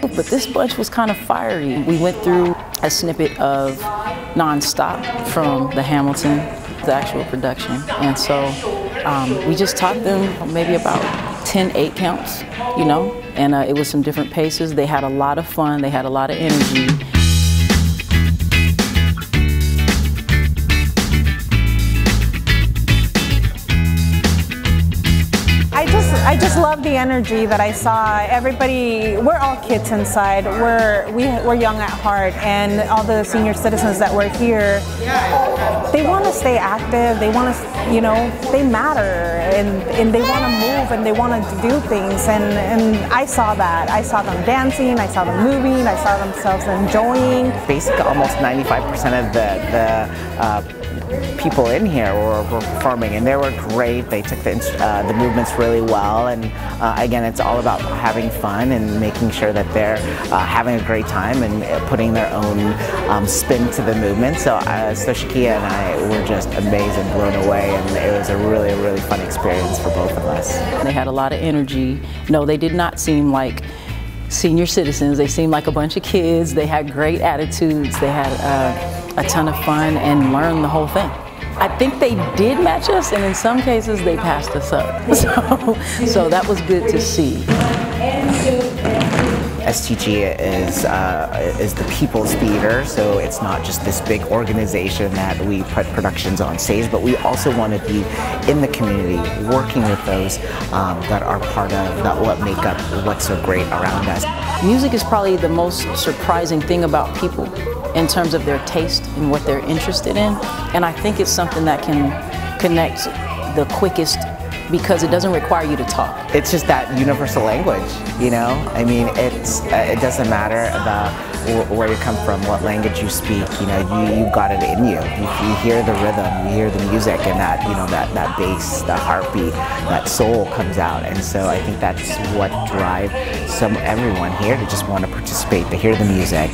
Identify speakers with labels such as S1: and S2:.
S1: But this bunch was kind of fiery. We went through a snippet of nonstop from the Hamilton, the actual production. And so um, we just taught them maybe about 10 eight counts, you know, and uh, it was some different paces. They had a lot of fun, they had a lot of energy.
S2: I just love the energy that I saw. Everybody, we're all kids inside. We're we, we're young at heart, and all the senior citizens that were here, they want to stay active. They want to, you know, they matter, and and they want to move, and they want to do things. And and I saw that. I saw them dancing. I saw them moving. I saw themselves enjoying.
S3: Basically, almost 95% of the the. Uh, people in here were, performing and they were great. They took the, uh, the movements really and uh, again it's all about having fun and making sure that they're uh, having a great time and putting their own um, spin to the movement. So, uh, so Shakia and I were just amazed and blown away and it was a really, really fun experience for both of us.
S1: They had a lot of energy. No, they did not seem like senior citizens. They seemed like a bunch of kids. They had great attitudes. They had uh, a ton of fun and learned the whole thing. I think they did match us, and in some cases they passed us up. So, so that was good to see.
S3: STG is uh, is the people's theater, so it's not just this big organization that we put productions on stage, but we also want to be in the community, working with those um, that are part of that what make up what's so great around us.
S1: Music is probably the most surprising thing about people in terms of their taste and what they're interested in, and I think it's something that can connect the quickest because it doesn't require you to talk.
S3: It's just that universal language, you know? I mean, it's uh, it doesn't matter about where you come from, what language you speak, you know, you, you got it in you. you. You hear the rhythm, you hear the music and that, you know, that, that bass, the heartbeat, that soul comes out. And so I think that's what drives some everyone here to just want to participate, to hear the music.